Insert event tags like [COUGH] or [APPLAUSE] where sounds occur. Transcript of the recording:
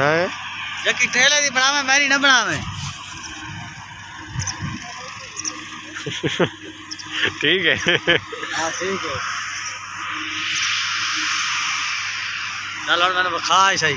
है? जबकि ठेले दी बनावे मैरी ना बनावे। [LAUGHS] ठीक है। हाँ ठीक है। चल और मैंने खा सही।